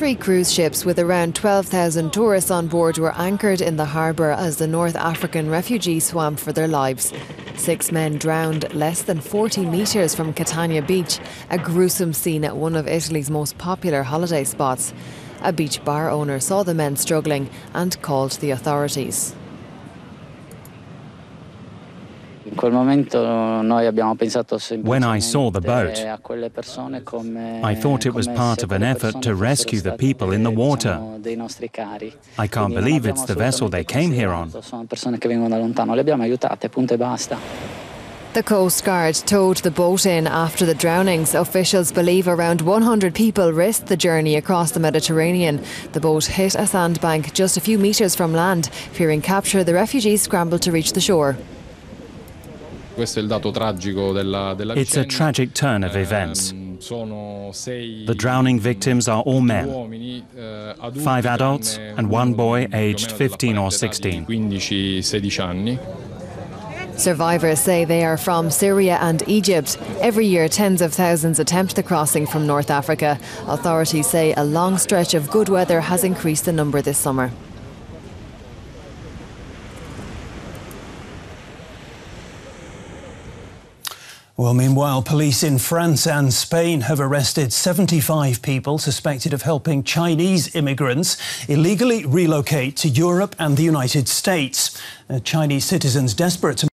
Three cruise ships with around 12,000 tourists on board were anchored in the harbour as the North African refugees swam for their lives. Six men drowned less than 40 metres from Catania Beach, a gruesome scene at one of Italy's most popular holiday spots. A beach bar owner saw the men struggling and called the authorities. When I saw the boat, I thought it was part of an effort to rescue the people in the water. I can't believe it's the vessel they came here on. The Coast Guard towed the boat in after the drownings. Officials believe around 100 people risked the journey across the Mediterranean. The boat hit a sandbank just a few metres from land. Fearing capture, the refugees scrambled to reach the shore. It's a tragic turn of events. The drowning victims are all men, five adults and one boy aged 15 or 16. Survivors say they are from Syria and Egypt. Every year, tens of thousands attempt the crossing from North Africa. Authorities say a long stretch of good weather has increased the number this summer. Well, meanwhile, police in France and Spain have arrested 75 people suspected of helping Chinese immigrants illegally relocate to Europe and the United States. Uh, Chinese citizens desperate to